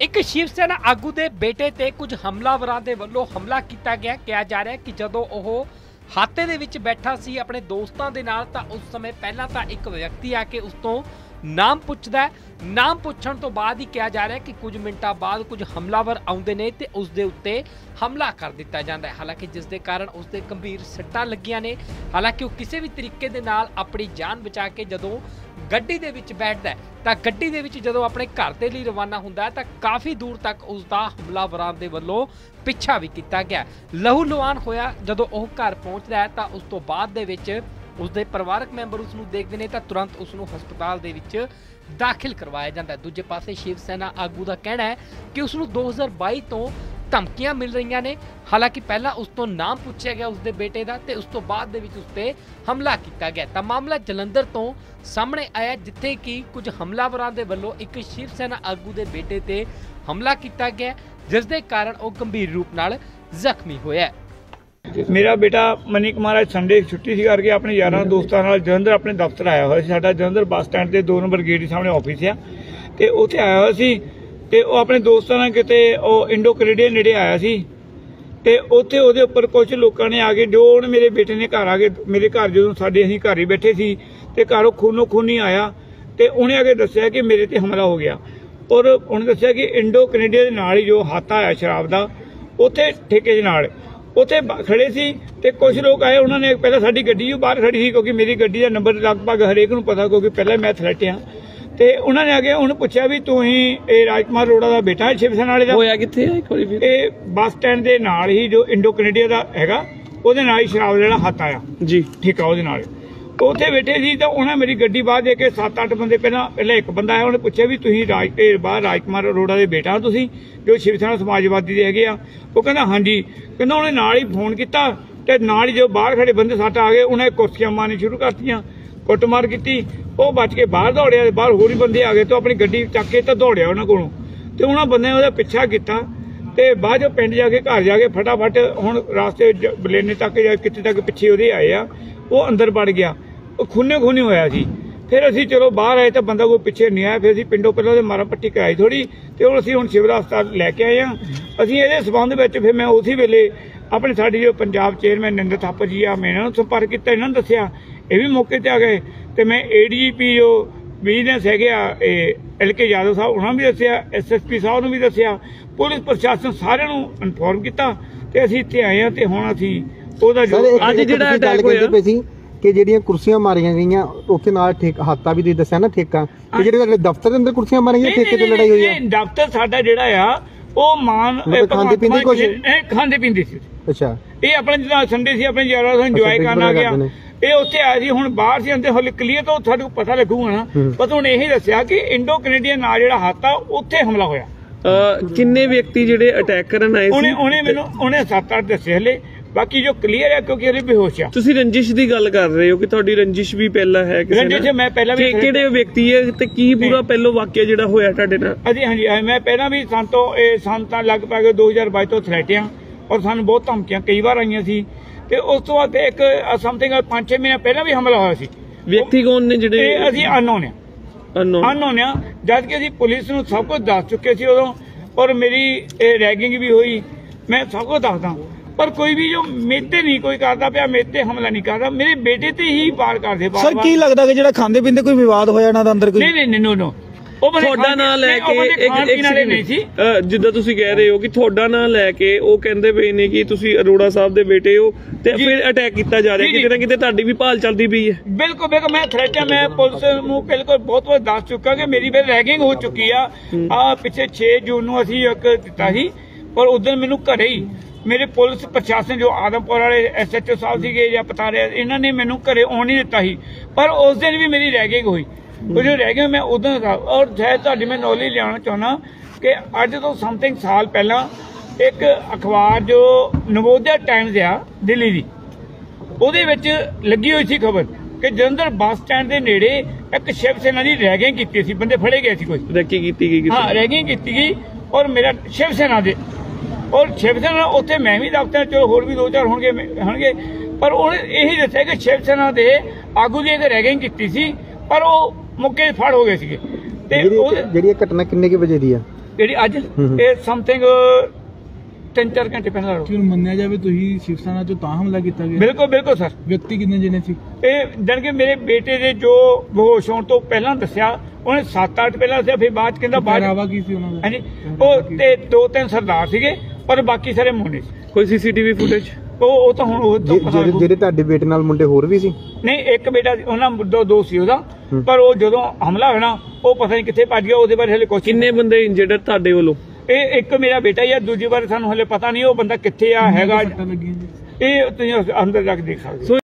ਇੱਕ ਸ਼ਿਵ ਸੈਨਾ ਆਗੂ ਦੇ ਬੇਟੇ ਤੇ ਕੁਝ ਹਮਲਾਵਰਾਂ ਦੇ ਵੱਲੋਂ ਹਮਲਾ ਕੀਤਾ ਗਿਆ। ਕਿਹਾ ਜਾ ਰਿਹਾ ਕਿ ਜਦੋਂ ਉਹ ਹਾਤੇ ਦੇ ਵਿੱਚ ਬੈਠਾ ਸੀ ਆਪਣੇ ਦੋਸਤਾਂ ਦੇ ਨਾਲ, ਤਾਂ ਉਸ ਸਮੇਂ ਪਹਿਲਾਂ ਤਾਂ ਇੱਕ ਵਿਅਕਤੀ ਆ ਕੇ ਉਸ ਤੋਂ ਨਾਮ ਪੁੱਛਦਾ ਹੈ। ਨਾਮ ਪੁੱਛਣ ਤੋਂ ਬਾਅਦ ਹੀ ਕਿਹਾ ਜਾ ਰਿਹਾ ਕਿ ਕੁਝ ਮਿੰਟਾਂ ਬਾਅਦ ਕੁਝ ਹਮਲਾਵਰ ਆਉਂਦੇ ਨੇ ਤੇ ਉਸ ਦੇ ਉੱਤੇ ਹਮਲਾ ਕਰ ਦਿੱਤਾ ਜਾਂਦਾ ਹੈ। ਹਾਲਾਂਕਿ ਜਿਸ ਦੇ ਕਾਰਨ ਉਸ ਦੇ ਗੰਭੀਰ ਸੱਟਾਂ ਲੱਗੀਆਂ ਨੇ। ਹਾਲਾਂਕਿ ਉਹ ਕਿਸੇ ਵੀ ਤਰੀਕੇ ਦੇ ਨਾਲ ਆਪਣੀ ਜਾਨ ਬਚਾ ਕੇ ਜਦੋਂ ਗੱਡੀ ਦੇ ਵਿੱਚ ਬੈਠਦਾ ਤਾਂ ਗੱਡੀ ਦੇ ਵਿੱਚ ਜਦੋਂ ਆਪਣੇ ਘਰ ਦੇ ਲਈ ਰਵਾਨਾ ਹੁੰਦਾ ਤਾਂ ਕਾਫੀ ਦੂਰ ਤੱਕ ਉਸ ਦਾ ਹਮਲਾਵਰਾਂ ਦੇ ਵੱਲੋਂ ਪਿੱਛਾ ਵੀ ਕੀਤਾ ਗਿਆ ਲਹੂ ਲੁਹਾਨ ਹੋਇਆ ਜਦੋਂ ਉਹ ਘਰ ਪਹੁੰਚਦਾ ਤਾਂ ਉਸ ਤੋਂ ਬਾਅਦ ਦੇ ਵਿੱਚ ਉਸ ਦੇ ਪਰਿਵਾਰਕ ਮੈਂਬਰ ਉਸ ਨੂੰ ਦੇਖਦੇ ਨੇ ਤਾਂ ਤੁਰੰਤ ਉਸ ਨੂੰ ਹਸਪਤਾਲ ਦੇ ਵਿੱਚ ਦਾਖਲ ਕਰਵਾਇਆ ਜਾਂਦਾ ਹੈ। ਦੂਜੇ ਪਾਸੇ ਸ਼ਿਵ ਸੈਨਾ ਆਗੂ ਦਾ ਕਹਿਣਾ ਹੈ ਕਿ ਉਸ ਨੂੰ 2022 ਤੋਂ ਧਮਕੀਆਂ ਮਿਲ ਰਹੀਆਂ ਨੇ। ਹਾਲਾਂਕਿ ਪਹਿਲਾਂ ਉਸ ਤੋਂ ਨਾਮ ਪੁੱਛਿਆ ਗਿਆ ਉਸ ਦੇ ਬੇਟੇ ਦਾ ਤੇ ਉਸ ਤੋਂ ਬਾਅਦ ਦੇ ਵਿੱਚ ਉਸ ਤੇ ਹਮਲਾ ਕੀਤਾ ਗਿਆ। ਤਾਂ ਮਾਮਲਾ ਜਲੰਧਰ ਤੋਂ ਸਾਹਮਣੇ ਆਇਆ ਜਿੱਥੇ ਕਿ ਕੁਝ ਹਮਲਾਵਰਾਂ ਦੇ ਵੱਲੋਂ ਇੱਕ ਸ਼ਿਵ ਸੈਨਾ ਆਗੂ ਦੇ ਬੇਟੇ ਤੇ ਹਮਲਾ ਕੀਤਾ ਗਿਆ, ਜਿਸ ਦੇ ਕਾਰਨ ਉਹ ਗੰਭੀਰ ਰੂਪ ਨਾਲ ਜ਼ਖਮੀ ਹੋਇਆ ਮੇਰਾ ਬੇਟਾ ਮਨੀ ਕੁਮਾਰ ਅੱਜ ਸੰਡੇ ਛੁੱਟੀ ਸੀ ਕਰਕੇ ਆਪਣੇ ਯਾਰਾਂ ਦੋਸਤਾਂ ਨਾਲ ਜਲੰਧਰ ਆਪਣੇ ਦਫ਼ਤਰ ਆਇਆ ਹੋਇਆ ਸੀ। ਸਾਡਾ ਜਲੰਧਰ ਬੱਸ ਸਟੈਂਡ ਦੇ 2 ਨੰਬਰ ਗੇਟ ਦੇ ਸਾਹਮਣੇ ਆਫਿਸ ਆ ਤੇ ਉੱਥੇ ਆਇਆ ਹੋਇਆ ਸੀ ਤੇ ਉਹ ਆਪਣੇ ਦੋਸਤਾਂ ਨਾਲ ਕਿਤੇ ਉਹ ਇੰਡੋ ਕੈਨੇਡੀਅਨ ਨੇੜੇ ਆਇਆ ਸੀ ਤੇ ਉੱਥੇ ਉਹਦੇ ਉੱਪਰ ਕੁਝ ਲੋਕਾਂ ਨੇ ਆ ਕੇ ਜੋ ਉਹਨੇ ਮੇਰੇ ਬੇਟੇ ਨੇ ਘਰ ਆ ਕੇ ਮੇਰੇ ਘਰ ਜਦੋਂ ਸਾਡੇ ਅਸੀਂ ਘਰ ਹੀ ਬੈਠੇ ਸੀ ਤੇ ਘਰੋਂ ਖੂਨੋ ਖੂਨੀ ਆਇਆ ਤੇ ਉਹਨੇ ਆ ਕੇ ਦੱਸਿਆ ਕਿ ਮੇਰੇ ਤੇ ਹਮਲਾ ਹੋ ਗਿਆ। ਔਰ ਉਹਨੇ ਦੱਸਿਆ ਕਿ ਇੰਡੋ ਕੈਨੇਡੀਅਨ ਦੇ ਨਾਲ ਹੀ ਜੋ ਹਾਤਾ ਆਇਆ ਸ਼ਰਾਬ ਦਾ ਉੱਥੇ ਠੇਕੇ ਦੇ ਨਾਲ। ਉੱਥੇ ਖੜੇ ਸੀ ਤੇ ਕੁਝ ਲੋਕ ਆਏ ਉਹਨਾਂ ਨੇ ਪਹਿਲਾਂ ਸਾਡੀ ਗੱਡੀ ਉਹ ਬਾਹਰ ਖੜੀ ਸੀ ਕਿਉਂਕਿ ਮੇਰੀ ਗੱਡੀ ਦਾ ਨੰਬਰ ਲਗਭਗ ਹਰੇਕ ਨੂੰ ਪਤਾ ਕਿਉਂਕਿ ਪਹਿਲਾਂ ਮੈਂ ਥਲੱਟ ਆ ਤੇ ਉਹਨਾਂ ਨੇ ਕੇ ਉਹਨੂੰ ਪੁੱਛਿਆ ਵੀ ਤੂੰ ਹੀ ਇਹ ਰਾਜਕੁਮਾਰ ਰੋੜਾ ਦਾ ਬੇਟਾ ਹੈ ਸ਼ਿਵ ਸੈਨਾ ਵਾਲੇ ਦਾ? ਹੋਇਆ ਕਿੱਥੇ ਹੈ ਇੱਕ ਵਾਰੀ ਫਿਰ? ਇਹ ਬੱਸ ਸਟੈਂਡ ਦੇ ਨਾਲ ਹੀ ਜੋ ਇੰਡੋ ਕੈਨੇਡੀਆ ਦਾ ਹੈਗਾ ਉਹਦੇ ਨਾਲ ਹੀ ਸ਼ਰਾਬ ਜਿਹੜਾ ਹੱਥ ਆਇਆ। ਜੀ। ਠੀਕ ਆ ਉਹਦੇ ਨਾਲ। ਉੱਥੇ ਬੈਠੇ ਸੀ ਤਾਂ ਉਹਨਾਂ ਮੇਰੀ ਗੱਡੀ ਬਾਹਰ ਦੇ ਕੇ 7-8 ਬੰਦੇ ਪਹਿਲਾਂ ਪਹਿਲਾਂ ਇੱਕ ਬੰਦਾ ਆਇਆ, ਉਹਨੇ ਪੁੱਛਿਆ ਵੀ ਤੁਸੀਂ ਰਾਜ ਇਹ ਬਾਹਰ ਰਾਜਕੁਮਾਰ ਅਰੋੜਾ ਦੇ ਬੇਟਾ ਤੁਸੀਂ, ਜੋ ਸ਼ਿਵ ਸੈਨਾ ਸਮਾਜਵਾਦੀ ਦੇ ਹੈਗੇ ਆ। ਉਹ ਕਹਿੰਦਾ, ਹਾਂਜੀ। ਕਹਿੰਦਾ, ਉਹਨੇ ਨਾਲ ਹੀ ਫੋਨ ਕੀਤਾ ਤੇ ਨਾਲ ਹੀ ਜੋ ਬਾਹਰ ਖੜੇ ਬੰਦੇ ਸੱਟ ਆ ਗਏ, ਉਹਨੇ ਕੁਰਸੀਆਂ ਮਾਰਨੀ ਸ਼ੁਰੂ ਕਰਤੀਆਂ, ਕੁੱਟਮਾਰ ਕੀਤੀ। ਉਹ ਬਚ ਕੇ ਬਾਹਰ ਦੌੜਿਆ ਤੇ ਬਾਹਰ ਹੋਰ ਹੀ ਬੰਦੇ ਆ ਗਏ ਤੇ ਉਹ ਆਪਣੀ ਗੱਡੀ ਚੱਕ ਕੇ ਤਾਂ ਦੌੜਿਆ ਉਹਨਾਂ ਕੋਲੋਂ। ਤੇ ਉਹਨਾਂ ਬੰਦਿਆਂ ਨੇ ਉਹਦਾ ਪਿੱਛਾ ਕੀਤਾ ਤੇ ਬਾਅਦ ਚੋਂ ਪਿੰਡ ਜਾ ਕੇ ਘਰ ਜਾ ਕੇ ਫਟਾਫਟ ਹੁਣ ਰਾਸਤੇ ਬਲੇਨੇ ਤੱਕ ਜਾਂ ਕਿਤੇ ਤੱਕ ਪਿੱਛੇ ਉਹਦੇ ਆਏ ਆ, ਉਹ ਅੰਦਰ ਵੜ ਗਿਆ। ਉਹ ਖੁੰਨੇ ਖੁੰਨੇ ਹੋਇਆ ਸੀ। ਫਿਰ ਅਸੀਂ ਚਲੋ ਬਾਹਰ ਆਏ ਤਾਂ ਬੰਦਾ ਕੋਈ ਪਿੱਛੇ ਨਹੀਂ ਆਇਆ। ਫਿਰ ਅਸੀਂ ਪਿੰਡੋਂ ਪਹਿਲਾਂ ਉਹਦੇ ਮਾਰਾ ਪੱਟੀ ਕਰਾਈ ਥੋੜੀ ਤੇ ਹੁਣ ਅਸੀਂ ਹੁਣ ਸਿਵਲ ਹਸਪਤਾਲ ਲੈ ਕੇ ਆਏ ਆ ਅਸੀਂ ਇਹਦੇ ਸਬੰਧ ਵਿੱਚ ਫਿਰ ਮੈਂ ਉਸੇ ਵੇਲੇ ਆਪਣੇ ਸਾਡੀ ਜੋ ਪੰਜਾਬ ਚੇਅਰਮੈਨ ਨਿੰਦਰ ਥਾਪਰ ਜੀ ਆ ਮੈਂ ਇਹਨਾਂ ਨੂੰ ਸੰਪਰਕ ਕੀਤਾ ਇਹਨਾਂ ਨੂੰ ਦੱਸਿਆ। ਇਹ ਵੀ ਮੌਕੇ ਤੇ ਆ ਗਏ ਤੇ ਮੈਂ ਏਡੀਜੀਪੀ ਜੋ ਬਿਜ਼ਨਸ ਹੈਗੇ ਆ ਇਹ ਐਲਕੇ ਯਾਦਵ ਸਾਹਿਬ ਉਹਨਾਂ ਨੂੰ ਵੀ ਦੱਸਿਆ ਐਸਐਸਪੀ ਸਾਹਿਬ ਨੂੰ ਵੀ ਦੱਸਿਆ। ਪੁਲਿਸ ਪ੍ਰਸ਼ਾਸਨ ਸਾਰਿਆਂ ਨੂੰ ਇਨਫੋਰਮ ਕੀਤਾ ਤੇ ਅਸੀਂ ਇੱਥੇ ਆਏ ਆ ਤੇ ਹੁਣ ਅਸੀਂ ਉਹਦਾ ਜੋ ਅੱਜ ਜਿਹੜਾ ਕਹਿੰਦੇ ਹੋਇਆ- ਕਿ ਜਿਹੜੀਆਂ ਕੁਰਸੀਆਂ ਮਾਰੀਆਂ ਗਈਆਂ ਉੱਥੇ ਨਾਲ ਠੇਕ ਹਾਤਾ ਵੀ ਤੁਸੀਂ ਦੱਸਿਆ ਨਾ ਠੇਕਾ। ਤੇ ਜਿਹੜੇ ਤੁਹਾਡੇ ਦਫ਼ਤਰ ਦੇ ਅੰਦਰ ਕੁਰਸੀਆਂ ਮਾਰੀਆਂ ਨਹੀਂ, ਠੇਕੇ ਤੇ ਲੜਾਈ ਹੋਈ ਹੈ ਨਹੀਂ, ਦਫ਼ਤਰ ਸਾਡਾ ਜਿਹੜਾ ਆ ਉਹ ਮਾਨ ਮਤਲਬ ਖਾਂਦੇ ਪੀਂਦੇ ਕੁਛ? ਇਹ ਖਾਂਦੇ ਪੀਂਦੇ ਸੀ। ਅੱਛਾ। ਇਹ ਆਪਣੇ ਜਿਹੜਾ ਸੰਡੇ ਸੀ ਆਪਣੇ ਯਾਰਾਂ ਨੂੰ ਇੰਜੋਏ ਕਰਨ ਆ ਗਿਆ। ਕਰਦੇ। ਇਹ ਉੱਥੇ ਆਇਆ ਸੀ ਹੁਣ ਬਾਹਰ ਸੀ ਅੰਦਰ ਹਲੇ ਕਲੀਅਰ ਤਾਂ ਸਾਡੇ ਨੂੰ ਪਤਾ ਲੱਗੂਗਾ ਨਾ। ਹੂੰ। ਪਰ ਹੁਣ ਇਹੀ ਦੱਸਿਆ ਕਿ ਇੰਡੋ ਕੈਨੇਡੀਅਨ ਨਾਲ ਜਿਹੜਾ ਹੱਥ ਆ ਉੱਥੇ ਹਮਲਾ ਹੋਇਆ। ਅਹ ਕਿੰਨੇ ਵਿਅਕਤੀ ਜਿਹੜੇ ਅਟੈਕ ਕਰਨ ਆਏ ਉਹਨੇ ਸੀ? ਉਹਨੇ ਮੈਨੂੰ ਉਹਨੇ ਸੱਤ ਅੱਠ ਦੱਸੇ ਹਲੇ। ਬਾਕੀ ਜੋ ਕਲੀਅਰ ਹੈ ਕਿਉਂਕਿ ਹਲੇ ਬੇਹੋਸ਼ ਆ। ਤੁਸੀਂ ਰੰਜਿਸ਼ ਦੀ ਗੱਲ ਕਰ ਰਹੇ ਹੋ ਕਿ ਤੁਹਾਡੀ ਰੰਜਿਸ਼ ਵੀ ਪਹਿਲਾਂ ਹੈ ਕਿਸੇ ਰੰਜਿਸ਼? ਮੈਂ ਪਹਿਲਾਂ ਵੀ- ਕਿਹੜੇ ਵਿਅਕਤੀ ਹੈ ਤੇ ਕੀ ਪੂਰਾ। ਪਹਿਲੋਂ ਵਾਕਿਆ ਜਿਹੜਾ ਹੋਇਆ ਤੁਹਾਡੇ ਨਾਲ? ਹਾਂਜੀ ਹਾਂਜੀ ਮੈਂ ਪਹਿਲਾਂ ਵੀ ਸੰਤੋਂ ਇਹ ਸੰਤਾਂ ਲਗਭਗ 2022 ਤੋਂ ਥ੍ਰੈਟਿਆ ਔਰ ਸਾਨੂੰ ਬਹੁਤ ਧਮਕੀਆਂ ਕਈ ਵਾਰ ਆਈਆਂ ਸੀ। ਤੇ ਉਸ ਤੋਂ ਬਾਅਦ ਇੱਕ ਸਮਥਿੰਗ 5-6 ਮਹੀਨੇ ਪਹਿਲਾਂ ਵੀ ਹਮਲਾ ਹੋਇਆ ਸੀ। ਵਿਅਕਤੀ ਕੌਣ ਨੇ ਇਹ ਜਿਹੜੇ ਅਸੀਂ ਅਨਨੋਨ ਆ? ਅਨਨੋਨ ਆ ਜਦ ਕਿ ਅਸੀਂ ਪੁਲਿਸ ਨੂੰ ਸਭ ਕੁਝ ਦੱਸ ਚੁੱਕੇ ਸੀ ਉਦੋਂ ਔਰ ਮੇਰੀ ਇਹ ਰੈਗਿੰਗ ਵੀ ਹੋਈ। ਮੈਂ ਸਭ ਕੁਝ ਦੱਸਦਾ। ਪਰ ਕੋਈ ਵੀ ਜੋ ਮੇਤੇ ਨਹੀਂ ਕੋਈ ਕਰਦਾ ਪਿਆ ਮੇਤੇ ਹਮਲਾ ਨਹੀਂ ਕਰਦਾ। ਮੇਰੇ ਬੇਟੇ ਤੇ ਹੀ ਵਾਰ ਕਰਦੇ ਸਰ ਵਾਰ-ਵਾਰ। ਕੀ ਲੱਗਦਾ ਕਿ ਜਿਹੜਾ ਖਾਂਦੇ ਪੀਂਦੇ ਕੋਈ ਵਿਵਾਦ ਹੋਇਆ ਇਹਨਾਂ ਦਾ ਅੰਦਰ ਕੋਈ? ਨਹੀਂ ਨਹੀਂ ਨਹੀਂ ਨੋ ਨੋ ਉਹ ਤੁਹਾਡਾ ਨਾਂ ਲੈ ਕੇ ਇੱਕ ਅਹ ਜਿੱਦਾਂ ਤੁਸੀਂ ਕਹਿ ਰਹੇ ਹੋ ਕਿ ਤੁਹਾਡਾ ਨਾਂ ਲੈ ਕੇ ਉਹ ਕਹਿੰਦੇ ਪਏ ਨੇ ਕਿ ਤੁਸੀਂ ਅਰੋੜਾ ਸਾਹਿਬ ਦੇ ਬੇਟੇ ਹੋ ਤੇ। ਫਿਰ ਅਟੈਕ ਕੀਤਾ ਜਾ ਰਿਹਾ। ਕਿਤੇ ਨਾ ਕਿਤੇ ਤੁਹਾਡੀ ਵੀ ਭਾਲ ਚੱਲਦੀ ਪਈ ਹੈ। ਬਿਲਕੁਲ ਬਿਲਕੁਲ ਮੈਂ ਥ੍ਰੈਟ ਹੈ ਮੈਂ ਪੁਲਿਸ ਨੂੰ ਬਿਲਕੁਲ ਬਹੁਤ ਵਾਰ ਦੱਸ ਚੁੱਕਾ ਕਿ ਮੇਰੀ ਬੇ ਰੈਗਿੰਗ ਹੋ ਚੁੱਕੀ ਆ। ਆ ਪਿੱਛੇ 6 ਜੂਨ ਨੂੰ ਅਸੀਂ ਇੱਕ ਦਿੱਤਾ ਸੀ ਪਰ ਉਦੋਂ ਮੈਨੂੰ ਘਰੇ ਹੀ ਮੇਰੇ ਪੁਲਿਸ ਪ੍ਰਸ਼ਾਸਨ ਜੋ ਆਦਮਪੁਰ ਵਾਲੇ ਐਸਐਚਓ ਸਾਹਿਬ ਸੀਗੇ ਜਾਂ ਪਤਾ ਰਿਹਾ ਇਹਨਾਂ ਨੇ ਮੈਨੂੰ ਘਰੇ ਆਉਣ ਨਹੀਂ ਦਿੱਤਾ ਸੀ। ਪਰ ਉਸ ਦਿਨ ਵੀ ਮੇਰੀ ਰੈਗਿੰਗ ਹੋਈ ਉਹ ਜੋ ਰੈਗਿੰਗ ਮੈਂ ਉਦੋਂ ਦਾ ਔਰ ਸ਼ਾਇਦ ਤੁਹਾਡੀ ਮੈਂ ਨੌਲੇਜ ਲਿਆਉਣਾ ਚਾਹੁੰਦਾ ਕਿ ਅੱਜ ਤੋਂ ਸਮਥਿੰਗ ਸਾਲ ਪਹਿਲਾਂ ਇੱਕ ਅਖਬਾਰ ਜੋ ਨਵੋਦਿਆ ਟਾਈਮਜ਼ ਆ ਦਿੱਲੀ ਦੀ ਉਹਦੇ ਵਿੱਚ ਲੱਗੀ ਹੋਈ ਸੀ ਖਬਰ ਕਿ ਜਲੰਧਰ ਬੱਸ ਸਟੈਂਡ ਦੇ ਨੇੜੇ ਇੱਕ ਸ਼ਿਵ ਸੈਨਾ ਦੀ ਰੈਗਿੰਗ ਕੀਤੀ ਸੀ ਬੰਦੇ ਫੜੇ ਗਏ ਸੀ ਕੋਈ। ਰੈਕੀ ਕੀਤੀ ਗਈ ਹਾਂ ਰੈਗਿੰਗ ਕੀਤੀ ਗਈ ਔਰ ਮੇਰਾ ਸ਼ਿਵ ਸੈਨਾ ਦੇ ਔਰ ਸ਼ਿਵ ਸੈਨਾ ਉੱਥੇ ਮੈਂ ਵੀ ਦਫ਼ਤਰ ਚ ਹੋਰ ਵੀ ਦੋ ਚਾਰ ਹੋਣਗੇ ਹੋਣਗੇ। ਪਰ ਉਹਨੇ ਇਹੀ ਦੱਸਿਆ ਕਿ ਸ਼ਿਵ ਸੈਨਾ ਦੇ ਆਗੂ ਦੀ ਇਹ ਰੈਗਿੰਗ ਕੀਤੀ ਸੀ ਪਰ ਉਹ ਮੁੱਕੇ ਫੜ ਹੋ ਗਏ ਸੀਗੇ। ਤੇ ਉਹ ਜਿਹੜੀ ਇਹ ਘਟਨਾ ਕਿੰਨੇ ਕੁ ਵਜੇ ਦੀ ਆ? ਜਿਹੜੀ ਅੱਜ। ਇਹ ਸਮਥਿੰਗ ਤਿੰਨ ਚਾਰ ਘੰਟੇ ਪਹਿਲਾਂ ਦਾ। ਕਿ ਹੁਣ ਮੰਨਿਆ ਜਾਵੇ ਤੁਸੀਂ ਸ਼ਿਵ ਸੈਨਾ ਚੋਂ ਤਾਂ ਹਮਲਾ ਕੀਤਾ ਗਿਆ? ਬਿਲਕੁਲ ਬਿਲਕੁਲ ਸਰ। ਵਿਅਕਤੀ ਕਿੰਨੇ ਜਣੇ ਸੀ? ਇਹ ਜਾਣੀ ਕਿ ਮੇਰੇ ਬੇਟੇ ਦੇ ਜੋ ਬੇਹੋਸ਼ ਹੋਣ ਤੋਂ ਪਹਿਲਾਂ ਦੱਸਿਆ ਉਹਨੇ 7-8 ਪਹਿਲਾਂ ਦੱਸਿਆ ਫਿਰ ਬਾਅਦ 'ਚ ਕਹਿੰਦਾ ਬਾਅਦ ਪਹਿਰਾਵਾ ਕੀ ਸੀ ਉਹਨਾਂ ਦਾ? ਹਾਂਜੀ ਉਹ ਤੇ ਦੋ ਤਿੰਨ ਸਰਦਾਰ ਸੀਗੇ। ਪਰ ਬਾਕੀ ਸਾਰੇ ਮੁੰਡੇ ਸੀ। ਕੋਈ ਸੀਸੀਟੀਵੀ ਫੁਟੇਜ ਉਹ ਉਹ ਤਾਂ ਹੁਣ ਉਹ ਤੋਂ ਜੇ- ਪਤਾ ਜਿਹੜੇ ਲੱਗੂ। ਜਿਹੜੇ ਤੁਹਾਡੇ ਬੇਟੇ ਨਾਲ ਮੁੰਡੇ ਹੋਰ ਵੀ ਸੀ? ਨਹੀਂ ਇੱਕ ਬੇਟਾ ਸੀ, ਉਹਨਾਂ ਦੋ ਦੋ ਸੀ ਉਹਦਾ। ਹੂੰ। ਪਰ ਉਹ ਜਦੋਂ ਹਮਲਾ ਹੋਣਾ ਉਹ ਪਤਾ ਨਹੀਂ ਕਿੱਥੇ ਭੱਜ ਗਿਆ ਉਹਦੇ ਬਾਰੇ ਹਲੇ ਕੁਝ ਕਿੰਨੇ ਬੰਦੇ ਇੰਜਰਡ ਤੁਹਾਡੇ ਵੱਲੋਂ? ਇਹ ਇੱਕ ਮੇਰਾ ਬੇਟਾ ਹੀ ਆ ਦੂਜੀ ਬਾਰੇ ਸਾਨੂੰ ਹਲੇ ਪਤਾ ਨਹੀਂ ਉਹ ਬੰਦਾ ਕਿੱਥੇ ਆ ਹੈਗਾ। ਇਹ ਤੁਸੀਂ ਅੰਦਰ ਜਾ ਕੇ ਦੇਖ ਸਕਦੇ ਹੋ। ਸੋ